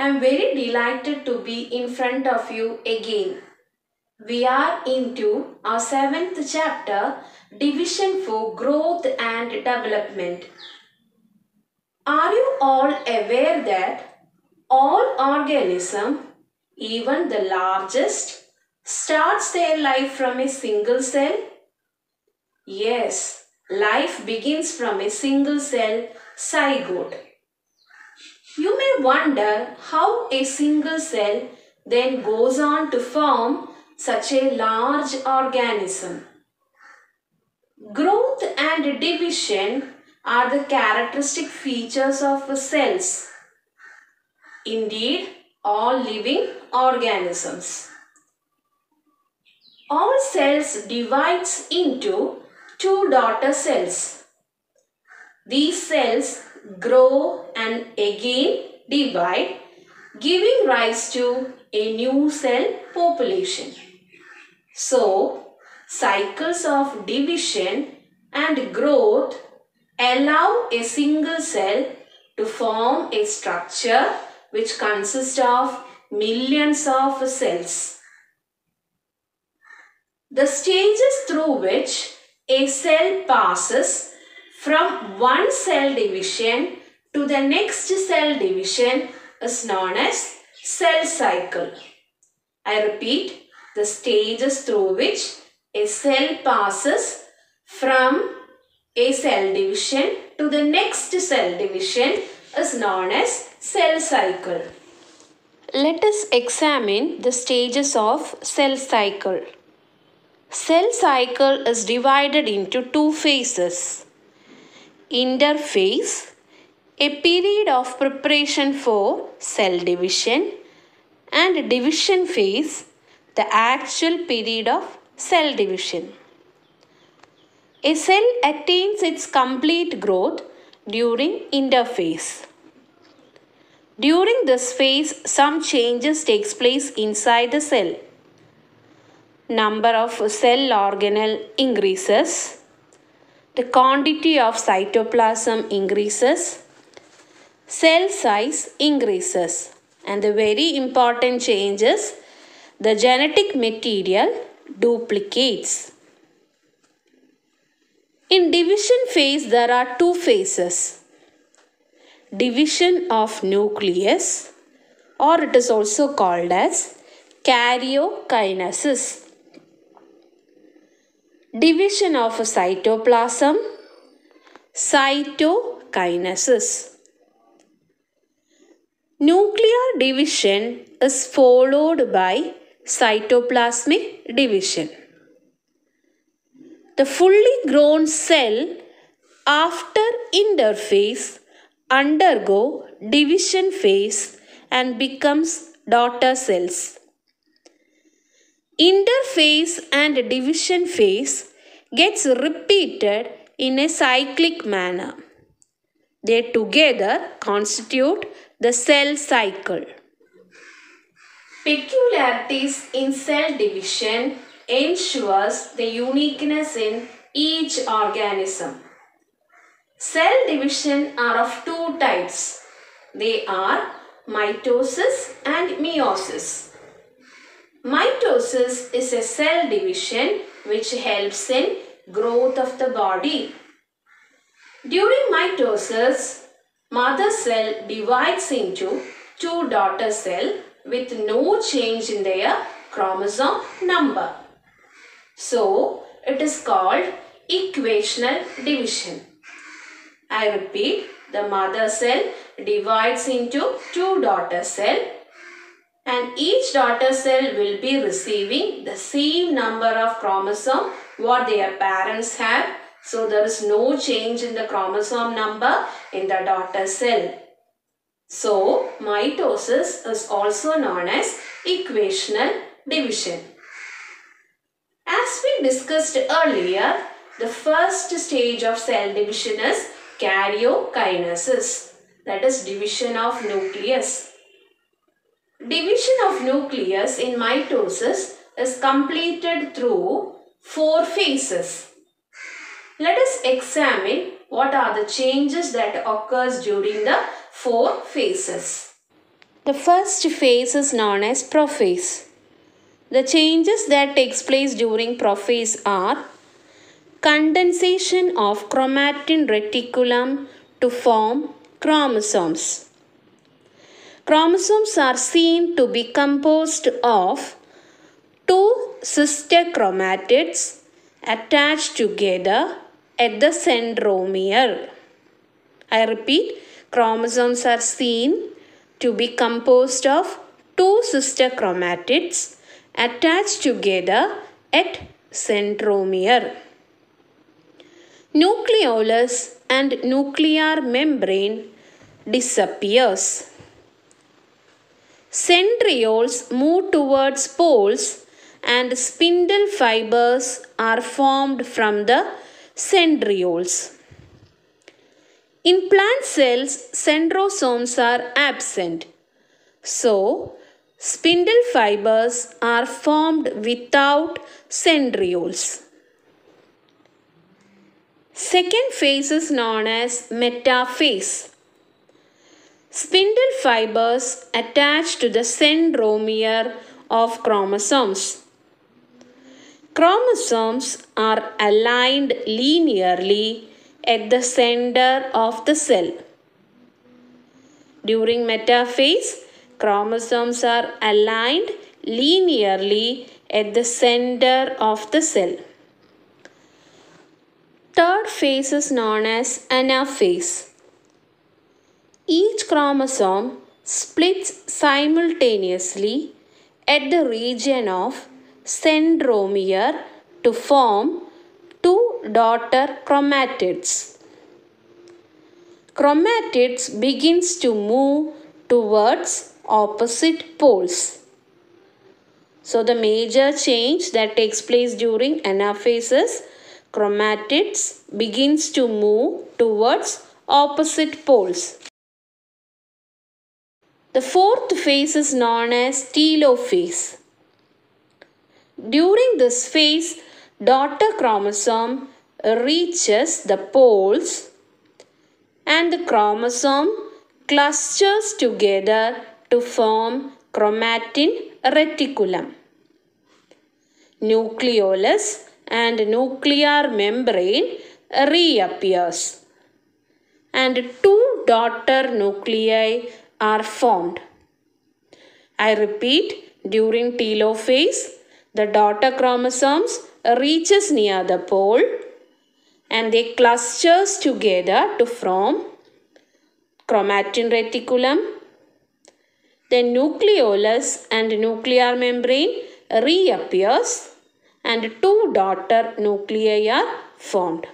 I am very delighted to be in front of you again. We are into our seventh chapter, Division for Growth and Development. Are you all aware that all organism, even the largest, starts their life from a single cell? Yes, life begins from a single cell zygote. You may wonder how a single cell then goes on to form such a large organism. Growth and division are the characteristic features of cells. Indeed, all living organisms. All cells divides into two daughter cells. These cells grow and again divide, giving rise to a new cell population. So, cycles of division and growth allow a single cell to form a structure which consists of millions of cells. The stages through which a cell passes from one cell division to the next cell division is known as cell cycle. I repeat, the stages through which a cell passes from a cell division to the next cell division is known as cell cycle. Let us examine the stages of cell cycle. Cell cycle is divided into two phases. Interphase, a period of preparation for cell division and division phase, the actual period of cell division. A cell attains its complete growth during interphase. During this phase, some changes takes place inside the cell number of cell organelle increases, the quantity of cytoplasm increases, cell size increases and the very important change is the genetic material duplicates. In division phase there are two phases. Division of nucleus or it is also called as karyokinesis division of cytoplasm, cytokinesis. Nuclear division is followed by cytoplasmic division. The fully grown cell after interphase undergo division phase and becomes daughter cells. Interphase and division phase gets repeated in a cyclic manner. They together constitute the cell cycle. Peculiarities in cell division ensures the uniqueness in each organism. Cell division are of two types. They are mitosis and meiosis. Mitosis is a cell division which helps in growth of the body. During mitosis, mother cell divides into two daughter cell with no change in their chromosome number. So, it is called equational division. I repeat, the mother cell divides into two daughter cell and each daughter cell will be receiving the same number of chromosome what their parents have. So there is no change in the chromosome number in the daughter cell. So mitosis is also known as equational division. As we discussed earlier, the first stage of cell division is karyokinesis that is division of nucleus. Division of nucleus in mitosis is completed through four phases. Let us examine what are the changes that occurs during the four phases. The first phase is known as prophase. The changes that takes place during prophase are condensation of chromatin reticulum to form chromosomes. Chromosomes are seen to be composed of two sister chromatids attached together at the centromere. I repeat, chromosomes are seen to be composed of two sister chromatids attached together at centromere. Nucleolus and nuclear membrane disappears. Centrioles move towards poles and spindle fibers are formed from the centrioles. In plant cells, centrosomes are absent. So, Spindle fibers are formed without centrioles. Second phase is known as metaphase. Spindle fibers attach to the centromere of chromosomes. Chromosomes are aligned linearly at the center of the cell. During metaphase, chromosomes are aligned linearly at the center of the cell. Third phase is known as anaphase. Each chromosome splits simultaneously at the region of centromere to form two daughter chromatids. Chromatids begins to move towards opposite poles. So the major change that takes place during anaphases, chromatids begins to move towards opposite poles. The fourth phase is known as telophase. During this phase, daughter chromosome reaches the poles and the chromosome clusters together to form chromatin reticulum. Nucleolus and nuclear membrane reappears and two daughter nuclei are formed. I repeat, during telophase, the daughter chromosomes reaches near the pole and they clusters together to form chromatin reticulum the nucleolus and nuclear membrane reappears and two daughter nuclei are formed.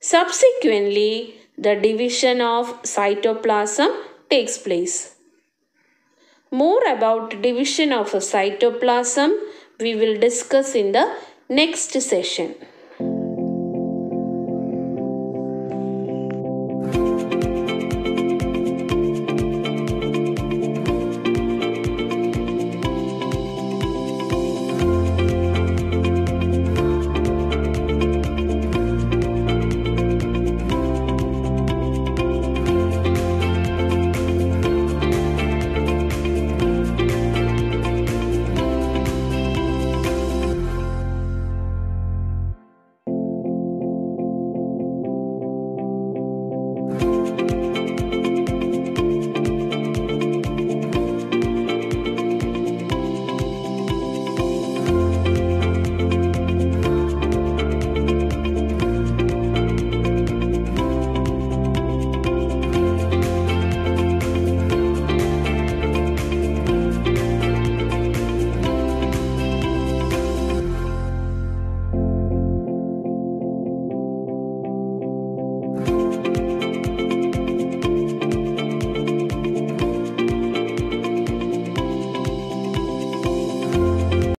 Subsequently, the division of cytoplasm takes place. More about division of a cytoplasm we will discuss in the next session.